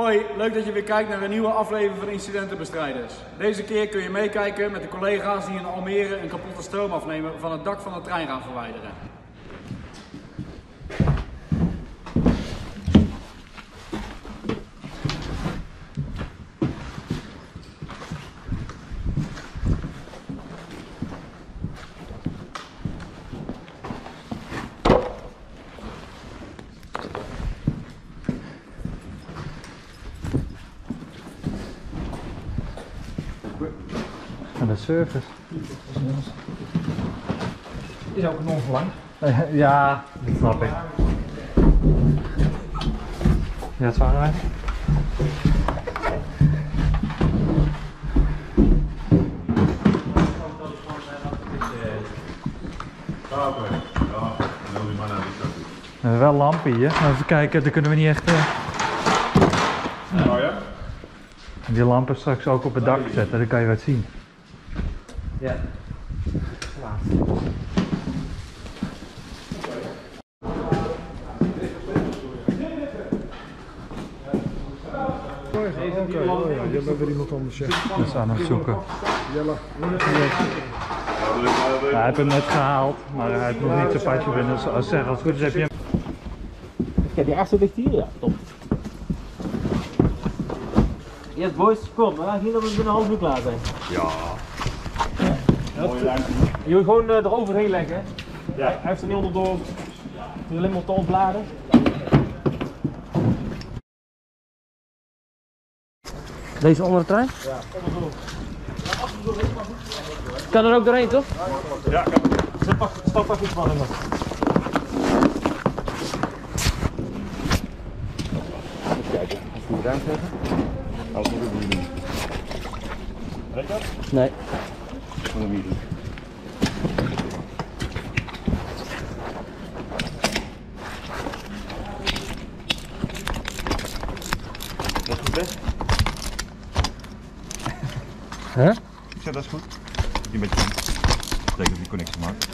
Hoi, leuk dat je weer kijkt naar een nieuwe aflevering van Incidentenbestrijders. Deze keer kun je meekijken met de collega's die in Almere een kapotte stroomafnemer van het dak van de trein gaan verwijderen. En de service. Is ook non verlang. Ja, dat snap ik. Ja, het waren wij. We hebben wel lampen hier. Maar Even kijken, daar kunnen we niet echt... ja? die lampen straks ook op het dak zetten, dan kan je wat zien. Ja. Je bent weer iemand anders, ja. We staan nog zoeken. Jelle. Ja, hij heeft hem net gehaald, maar hij heeft nog niet zijn padje binnen. Dus als, zeg, als het goed is heb je hem. Kijk, die achter ligt hier, ja, top. Yes boys, kom, we gaan hier dat we binnen een half uur klaar zijn. Ja. Mooie ruimte. Je moet gewoon uh, eroverheen leggen. hè. Ja. Hij heeft er niet onderdoor. Doe alleen maar te. Deze onder de trein? Ja, onderdoor. Kan er ook doorheen, toch? Ja, kan. Stap pak iets van hem. Even kijken. Als we ruimte hebben. Als we het niet doen. Weet je dat? Nee. Van de meeting. Dat is goed, hè? Huh? Ik zeg dat is goed. Die met je. Betekent dat die connectie maakt.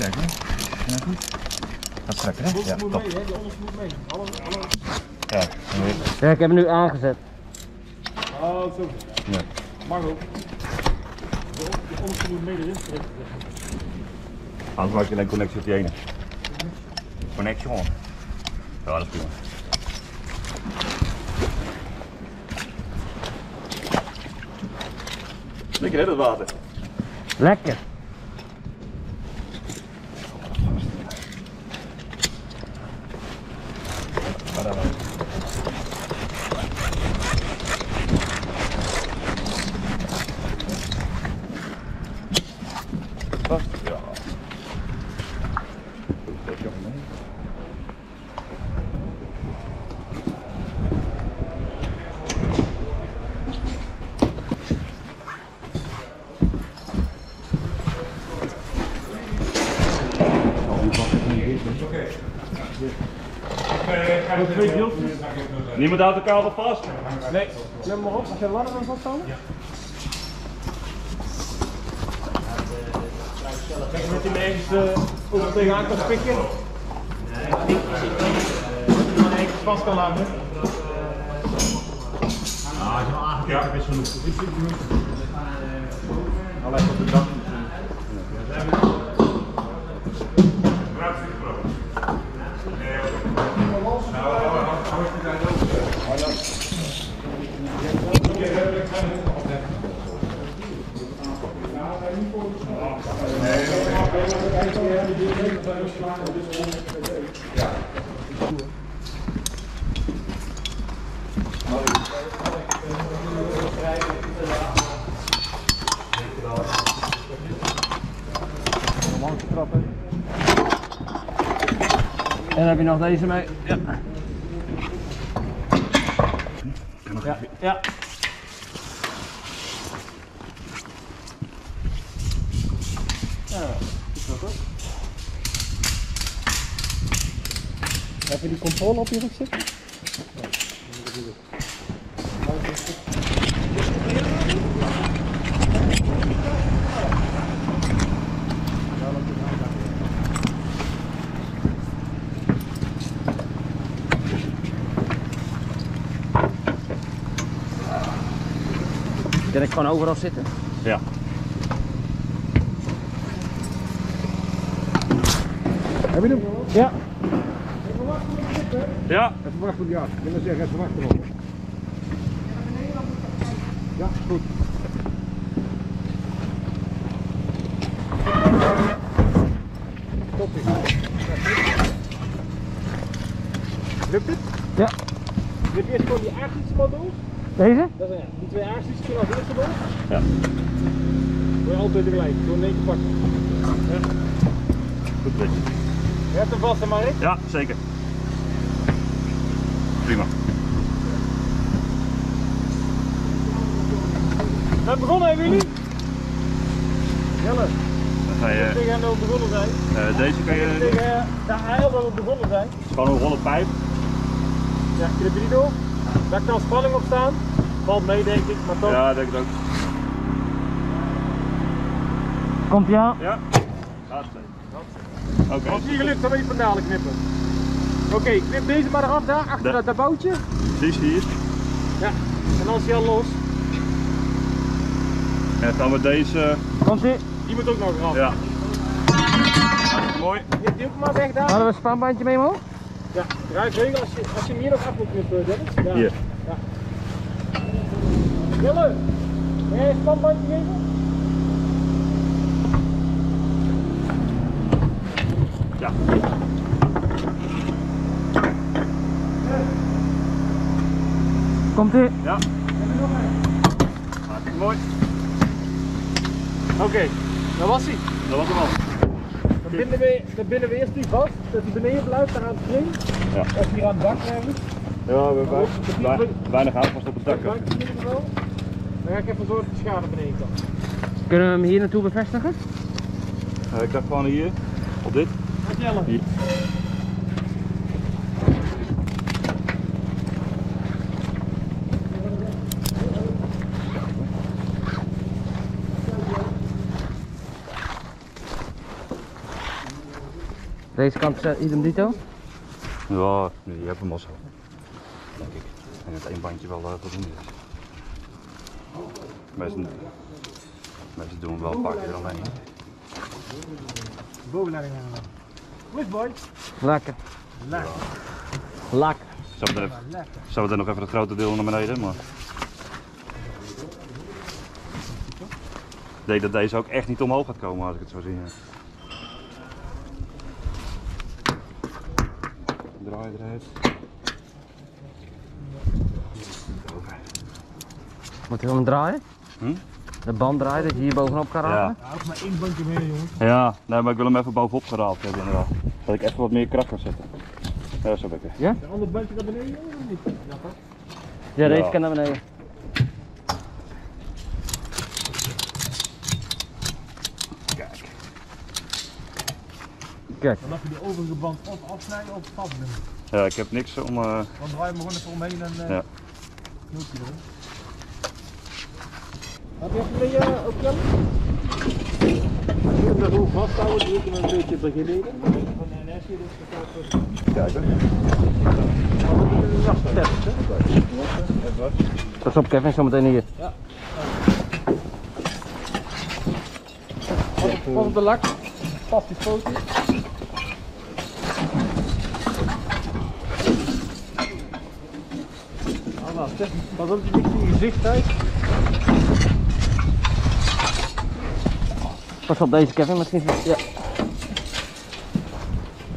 Kijken. Ja, goed. Gaat trekken, hè? Ja, top. Ja. Ja, ik heb hem nu aangezet. Oh, zo. Ja. Mag ook. De onderste moet mee erin trekken. Anders maak je alleen connectie op die ene. Connection. Ja, dat is prima. Lekker hè, dat water. Lekker. Ja. Dat is mee. Niemand houdt de kabel vast? Nee, maar op. Als je langer dan vasthouden. Kijk, met die ergens uh, ook tegenaan kan spikken. Dat je hem ergens vast kan laten. Ah, je hem aangekeken hebt is genoeg. Alleen op de dak. En dan heb je nog deze mee. Ja. Ja. ja. Ja, Heb je die controle op je rug zitten? Kan ik gewoon overal zitten? Ja. Heb je hem? Ja. Ja. Even wachten, ja. Ik wil zeggen, even wachten nog. Ja, goed. Top Lukt het? Ja. Dit is gewoon die door. Deze? Dat is, ja, die twee aardsiets kunnen als eerste door. Ja. Doe je altijd tegelijk, door in één keer pakken. Goed beetje. Je hebt hem vast, hè Mark? Ja, zeker. Prima. We zijn begonnen, hebben jullie? Jelle, Dan ga je, tegen dat we begonnen zijn. eh, deze kan je, het Tegen eh, de AL dat we begonnen zijn. is gewoon een rollen pijp. Zeg je de drie door. Daar kan spanning op staan. Valt mee denk ik, maar toch. Ja, denk ik ook. Komt ie aan? Ja. Hartstikke. Oké. Als het niet gelukt, dan moet je pedalen knippen. Oké, knip deze maar eraf daar, achter Da- dat, dat boutje. Precies hier. Ja, en dan is hij al los. En dan gaan we deze. Komt ie? Die moet ook nog eraf. Ja. Mooi. Je die ook maar weg daar. Hadden we een spanbandje mee omhoog? Ja, druifregel als je, als je hem hier nog af moet knippen, Dennis. Ja. Hier. Jelle, wil jij een spanbandje geven? Ja. Komt ie? Ja. Hartstikke mooi. Oké, dat was hij. Dat was hem al. Dan binden, we, dan binden we eerst die vast, dat hij beneden blijft, daar aan het spring. Ja. Of hier aan het dak ergens. Ja, we hebben weinig houvast op het dak. Dan ga ik even zorgen dat de schade beneden kan. Kunnen we hem hier naartoe bevestigen? Eh, ik dacht gewoon hier, op dit. Met Jelle. Hier. Deze kant is idem dito. Ja, je hebt hem al zo. Denk ik. En het één bandje wel uh, voldoende is. Meestal, meestal doen we wel een paar keer alleen. Bovenleiding aan. Goed boy. Lekker. Lekker. Lekker. Zo meteen nog even het grote deel naar beneden, maar... Ik denk dat deze ook echt niet omhoog gaat komen als ik het zo zie. Draai eruit. Moet hij hem draaien? Hm? De band draaien dat je hier bovenop kan Ja. raken? Ja, ook maar één bandje mee jongens. Ja, nee, maar ik wil hem even bovenop geraald hebben inderdaad. Dat ik even wat meer kracht kan zetten. Ja, zo lekker. Ja? Een ander bandje naar beneden of niet? Ja? Ja, deze Ja. kan naar beneden. Kijk. Dan mag je die overige band of afsnijden of vastbinden. Ja, ik heb niks om... eh, Dan draai je hem gewoon even omheen en uh, Ja. knoop je erin. Heb je even mee uh, ook Jan? Als je hem er gewoon vasthouden, doe ik hem een beetje beginnen. Van de NS hier, dus dat gaat zo. Kijk hoor. Pas op Kevin, zometeen hier. Pas op de lak. Pas die foto. Pas op in je gezicht uit. Pas op deze Kevin, misschien. Ja.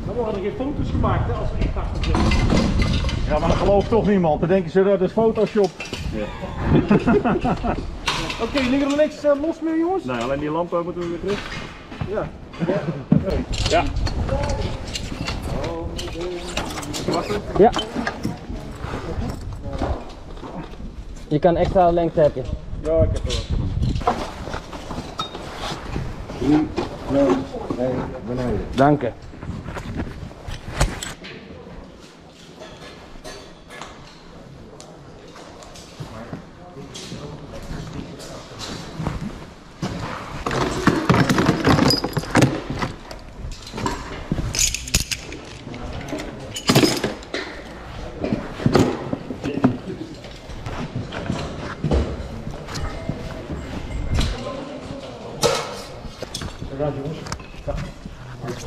Dan worden er geen foto's gemaakt hè, als we echt achter zitten. Ja, maar dat gelooft toch niemand. Dan denken ze dat is Photoshop. Oké, liggen er niks eh, los meer jongens? Nee, alleen die lampen moeten we weer terug. Ja. Ja. ja. Je kan extra lengte hebben. Ja, ik heb er wel. Dank je.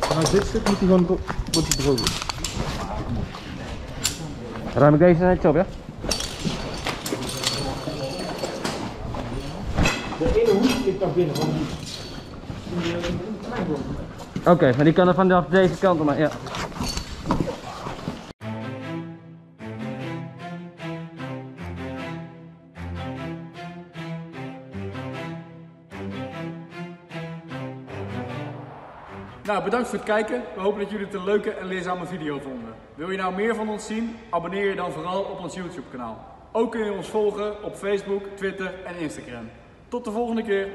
Nou, dit stuk moet hij gewoon wordt hij droog. Ruim ik deze netjes op, ja? De ene hoek zit naar binnen, want die... Oké, maar die kan er vanaf deze kant maar ja. Nou, bedankt voor het kijken. We hopen dat jullie het een leuke en leerzame video vonden. Wil je nou meer van ons zien? Abonneer je dan vooral op ons YouTube kanaal. Ook kun je ons volgen op Facebook, Twitter en Instagram. Tot de volgende keer.